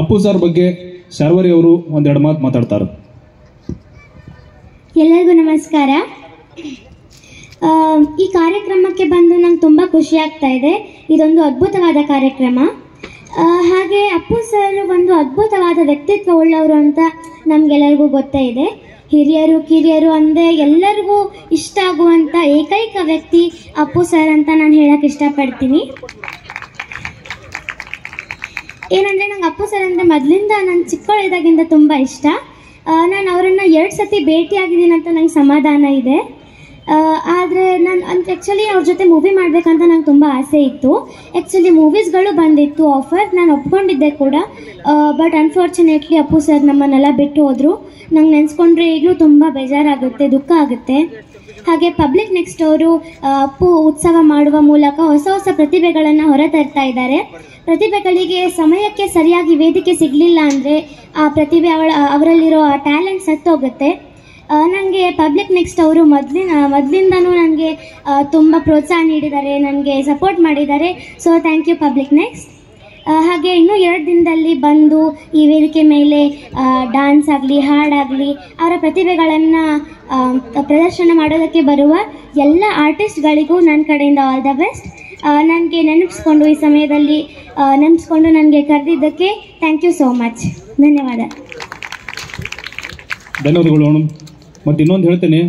Appu sir ಬಗ್ಗೆ ಶರ್ವರಿ ಅವರು ಒಂದೆರಡು ಮಾತು ಮಾತಾಡ್ತಾರೆ. ಎಲ್ಲರಿಗೂ ನಮಸ್ಕಾರ. ಈ ಕಾರ್ಯಕ್ರಮಕ್ಕೆ ಬಂದು ನಂಗೆ ತುಂಬ ಖುಷಿ ಆಗ್ತಾ ಇದೆ. ಇದೊಂದು ಅದ್ಭುತವಾದ ಕಾರ್ಯಕ್ರಮ. ಹಾಗೆ ಅಪ್ಪು ಸರ್ ಒಂದು ಅದ್ಭುತವಾದ ವ್ಯಕ್ತಿತ್ವ ಉಳ್ಳವರು ಅಂತ ನಮಗೆಲ್ಲರಿಗೂ ಗೊತ್ತೇ ಇದೆ. ಹಿರಿಯರು, ಕಿರಿಯರು ಅಂದರೆ ಎಲ್ಲರಿಗೂ ಇಷ್ಟ ಆಗುವಂಥ ಏಕೈಕ ವ್ಯಕ್ತಿ ಅಪ್ಪು ಸರ್ ಅಂತ ನಾನು ಹೇಳಕ್ಕೆ ಇಷ್ಟಪಡ್ತೀನಿ. ಏನಂದರೆ ನಂಗೆ ಅಪ್ಪು ಸರ್ ಅಂದರೆ ಮೊದಲಿಂದ ನಾನು ಚಿಕ್ಕವಳಿದಾಗಿಂದ ತುಂಬ ಇಷ್ಟ. ನಾನು ಅವರನ್ನು ಎರಡು ಸತಿ ಭೇಟಿಯಾಗಿದ್ದೀನಿ ಅಂತ ನಂಗೆ ಸಮಾಧಾನ ಇದೆ. ಆದರೆ ನಾನು ಅಂತ ಆ್ಯಕ್ಚುಲಿ ಅವ್ರ ಜೊತೆ ಮೂವಿ ಮಾಡಬೇಕಂತ ನಂಗೆ ತುಂಬ ಆಸೆ ಇತ್ತು. ಆ್ಯಕ್ಚುಲಿ ಮೂವೀಸ್ಗಳು ಬಂದಿತ್ತು ಆಫರ್ ನಾನು ಒಪ್ಕೊಂಡಿದ್ದೆ ಕೂಡ. ಬಟ್ ಅನ್ಫಾರ್ಚುನೇಟ್ಲಿ ಅಪ್ಪು ಸರ್ ನಮ್ಮನ್ನೆಲ್ಲ ಬಿಟ್ಟು ಹೋದರು. ನಂಗೆ ನೆನೆಸ್ಕೊಂಡ್ರೆ ಈಗಲೂ ತುಂಬ ಬೇಜಾರಾಗುತ್ತೆ, ದುಃಖ ಆಗುತ್ತೆ. ಹಾಗೆ ಪಬ್ಲಿಕ್ ನೆಕ್ಸ್ಟ್ ಅವರು ಅಪ್ಪು ಉತ್ಸವ ಮಾಡುವ ಮೂಲಕ ಹೊಸ ಹೊಸ ಪ್ರತಿಭೆಗಳನ್ನು ಹೊರತರ್ತಾ ಇದ್ದಾರೆ. ಪ್ರತಿಭೆಗಳಿಗೆ ಸಮಯಕ್ಕೆ ಸರಿಯಾಗಿ ವೇದಿಕೆ ಸಿಗಲಿಲ್ಲ ಅಂದರೆ ಆ ಪ್ರತಿಭೆ ಅವಳ ಅವರಲ್ಲಿರೋ ಆ ಟ್ಯಾಲೆಂಟ್ ಸತ್ತೋಗುತ್ತೆ. ನನಗೆ ಪಬ್ಲಿಕ್ ನೆಕ್ಸ್ಟ್ ಅವರು ಮೊದಲಿನ, ಮೊದಲಿಂದನೂ ನನಗೆ ತುಂಬ ಪ್ರೋತ್ಸಾಹ ನೀಡಿದ್ದಾರೆ, ನನಗೆ ಸಪೋರ್ಟ್ ಮಾಡಿದ್ದಾರೆ. So thank you public next ಹಾಗೆ ಇನ್ನೂ ಎರಡು ದಿನದಲ್ಲಿ ಬಂದು ಈ ವೇದಿಕೆ ಮೇಲೆ ಡಾನ್ಸ್ ಆಗಲಿ, ಹಾಡಾಗಲಿ, ಅವರ ಪ್ರತಿಭೆಗಳನ್ನು ಪ್ರದರ್ಶನ ಮಾಡೋದಕ್ಕೆ ಬರುವ ಎಲ್ಲ ಆರ್ಟಿಸ್ಟ್ಗಳಿಗೂ ನನ್ನ ಕಡೆಯಿಂದ ಆಲ್ ದ ಬೆಸ್ಟ್ ನನಗೆ ನೆನಪಿಸ್ಕೊಂಡು ಈ ಸಮಯದಲ್ಲಿ ನೆನಪಿಸ್ಕೊಂಡು ನನಗೆ ಕರೆದಿದ್ದಕ್ಕೆ ಥ್ಯಾಂಕ್ ಯು ಸೋ ಮಚ್ ಧನ್ಯವಾದ. ಧನ್ಯವಾದಗಳು ಮತ್ತು ಇನ್ನೊಂದು ಹೇಳ್ತೇನೆ.